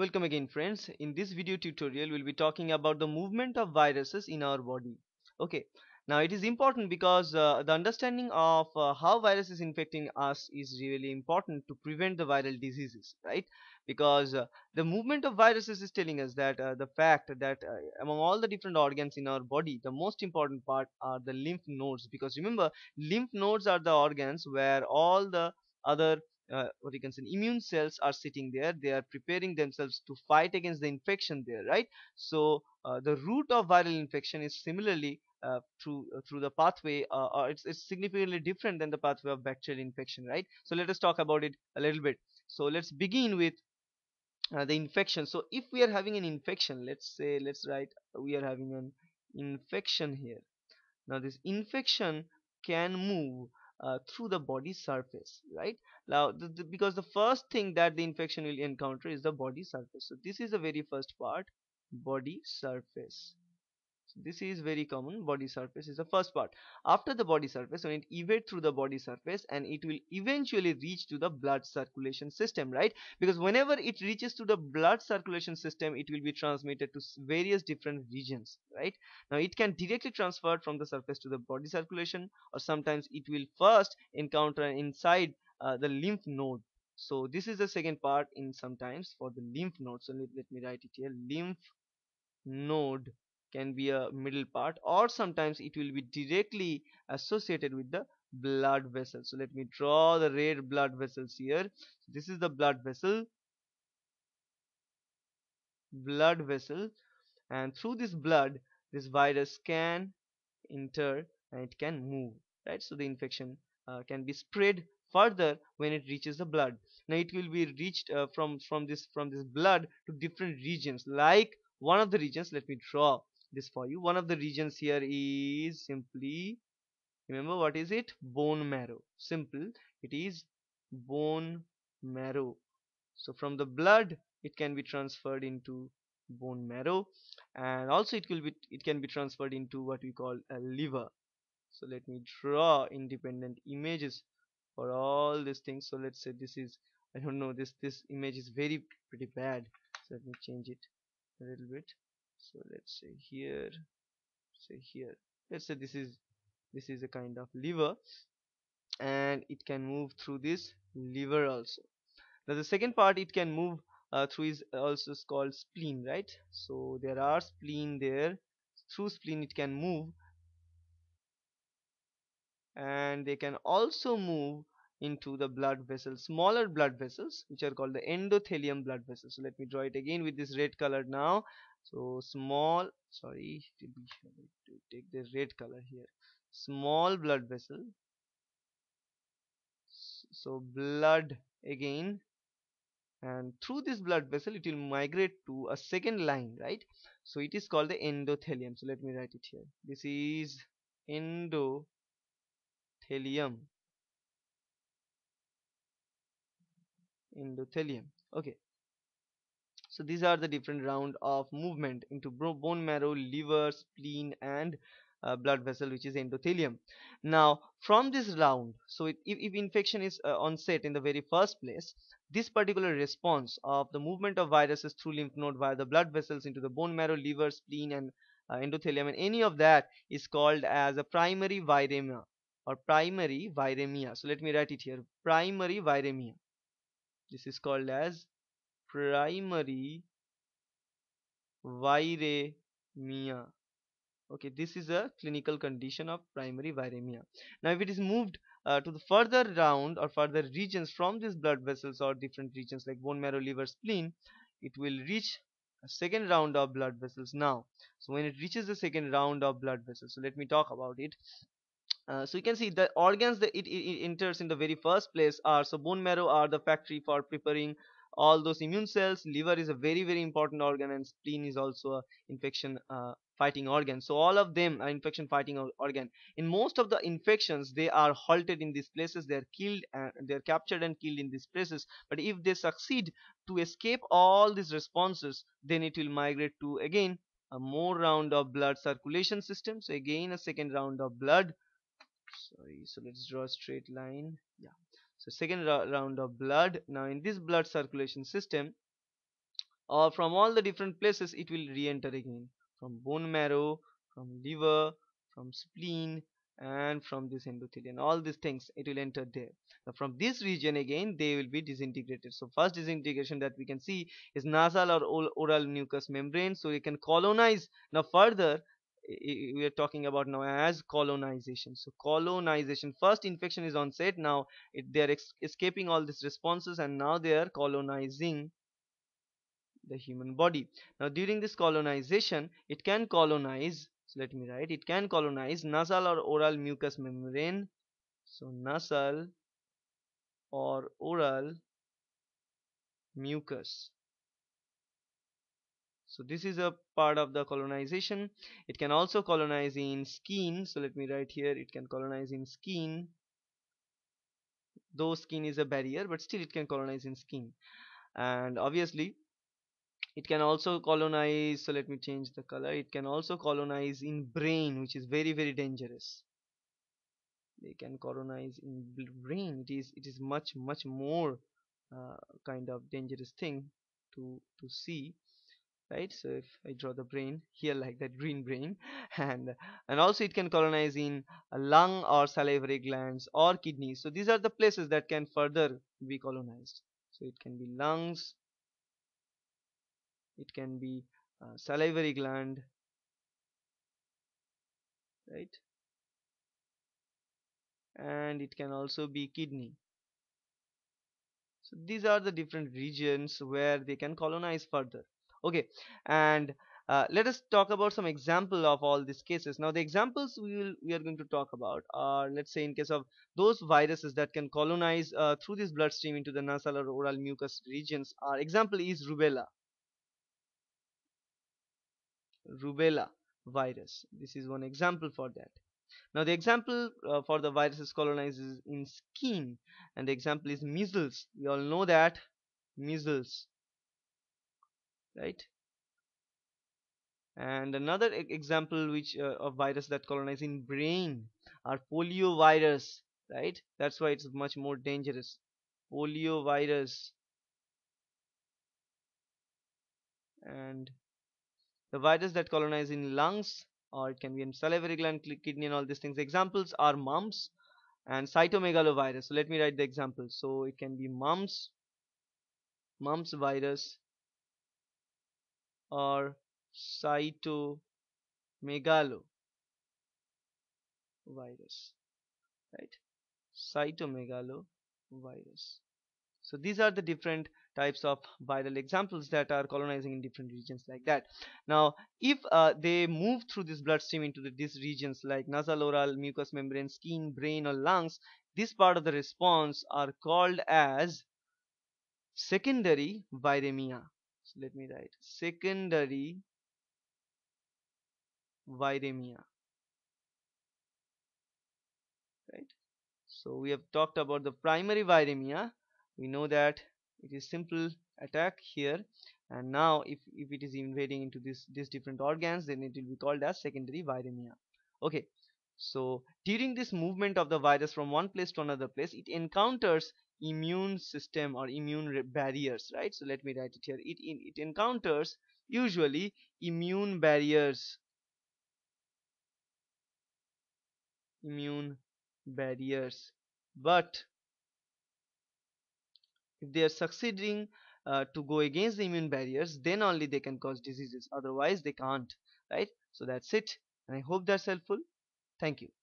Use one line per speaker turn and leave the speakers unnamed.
Welcome again friends. In this video tutorial we'll be talking about the movement of viruses in our body. Okay. Now it is important because uh, the understanding of uh, how virus is infecting us is really important to prevent the viral diseases, right? Because uh, the movement of viruses is telling us that uh, the fact that uh, among all the different organs in our body, the most important part are the lymph nodes. Because remember, lymph nodes are the organs where all the other uh, what you can say immune cells are sitting there. They are preparing themselves to fight against the infection there right? So uh, the root of viral infection is similarly uh, through uh, through the pathway uh, or it's, it's significantly different than the pathway of bacterial infection right? So let us talk about it a little bit. So let's begin with uh, the infection. So if we are having an infection let's say let's write we are having an infection here. Now this infection can move uh, through the body surface right? Now the, the, because the first thing that the infection will encounter is the body surface. So this is the very first part body surface so this is very common body surface is the first part. After the body surface when it evade through the body surface and it will eventually reach to the blood circulation system right? Because whenever it reaches to the blood circulation system it will be transmitted to various different regions right? Now it can directly transfer from the surface to the body circulation or sometimes it will first encounter inside uh, the lymph node. So this is the second part in sometimes for the lymph node. So let, let me write it here. Lymph node can be a middle part or sometimes it will be directly associated with the blood vessel. So let me draw the red blood vessels here. This is the blood vessel blood vessel. And through this blood this virus can enter and it can move right? So the infection uh, can be spread further when it reaches the blood. Now it will be reached uh, from from this from this blood to different regions. Like one of the regions let me draw this for you. One of the regions here is simply remember what is it? Bone marrow. Simple. It is bone marrow. So from the blood it can be transferred into bone marrow and also it will be it can be transferred into what we call a liver. So let me draw independent images for all these things. So let's say this is I don't know this this image is very pretty bad. So let me change it a little bit so let's say here say here. Let's say this is this is a kind of liver and it can move through this liver also. Now the second part it can move uh, through is also called spleen right? So there are spleen there. Through spleen it can move. And they can also move into the blood vessels smaller blood vessels which are called the endothelium blood vessels. So let me draw it again with this red color now so small sorry to be to take the red color here. Small blood vessel. So blood again. And through this blood vessel it will migrate to a second line right? So it is called the endothelium. So let me write it here. This is endothelium. Endothelium. Okay so these are the different round of movement into bone marrow liver spleen and uh, blood vessel which is endothelium. Now from this round so it, if, if infection is uh, onset in the very first place this particular response of the movement of viruses through lymph node via the blood vessels into the bone marrow liver spleen and uh, endothelium and any of that is called as a primary viremia or primary viremia. So let me write it here. Primary viremia. This is called as primary viremia. Okay this is a clinical condition of primary viremia. Now if it is moved uh, to the further round or further regions from these blood vessels or different regions like bone marrow liver spleen it will reach a second round of blood vessels now. So when it reaches the second round of blood vessels so let me talk about it. Uh, so you can see the organs that it, it, it, enters in the very first place are so bone marrow are the factory for preparing all those immune cells liver is a very very important organ and spleen is also a infection uh, fighting organ. So all of them are infection fighting organ. In most of the infections they are halted in these places they are killed and they are captured and killed in these places. But if they succeed to escape all these responses then it will migrate to again a more round of blood circulation system. So again a second round of blood. Sorry so let's draw a straight line. Yeah so second round of blood. Now in this blood circulation system or from all the different places it will re-enter again. From bone marrow from liver from spleen and from this endothelium. All these things it will enter there. Now from this region again they will be disintegrated. So first disintegration that we can see is nasal or oral mucous membrane. So it can colonize. Now further we are talking about now as colonization. So colonization first infection is onset now it, they are escaping all these responses and now they are colonizing the human body. Now during this colonization it can colonize so let me write it can colonize nasal or oral mucous membrane. So nasal or oral mucus so this is a part of the colonization. It can also colonize in skin. So let me write here it can colonize in skin. Though skin is a barrier but still it can colonize in skin. And obviously it can also colonize so let me change the color it can also colonize in brain which is very very dangerous. They can colonize in brain it is it is much much more uh, kind of dangerous thing to to see right? So if I draw the brain here like that green brain and and also it can colonize in a lung or salivary glands or kidneys. So these are the places that can further be colonized. So it can be lungs it can be uh, salivary gland right? And it can also be kidney. So these are the different regions where they can colonize further okay and uh, let us talk about some example of all these cases. Now the examples we will we are going to talk about are let's say in case of those viruses that can colonize uh, through this bloodstream into the nasal or oral mucous regions our example is rubella. Rubella virus. This is one example for that. Now the example uh, for the viruses colonizes in skin and the example is measles. We all know that measles right? And another example which uh, of virus that colonize in brain are polio virus right? That's why it's much more dangerous. Polio virus and the virus that colonize in lungs or it can be in salivary gland kidney and all these things. Examples are mumps and cytomegalovirus. So let me write the example. So it can be mumps mumps virus or cytomegalovirus right? Cytomegalovirus so these are the different types of viral examples that are colonizing in different regions like that. Now if uh, they move through this bloodstream into the, these regions like nasal oral mucous membrane skin brain or lungs this part of the response are called as secondary viremia so let me write. Secondary viremia. Right? So we have talked about the primary viremia. We know that it is simple attack here. And now if, if it is invading into this these different organs then it will be called as secondary viremia. Okay so during this movement of the virus from one place to another place it encounters immune system or immune barriers right? So let me write it here. It, it, it encounters usually immune barriers. Immune barriers. But if they are succeeding uh, to go against the immune barriers then only they can cause diseases. Otherwise they can't right? So that's it. And i hope that's helpful thank you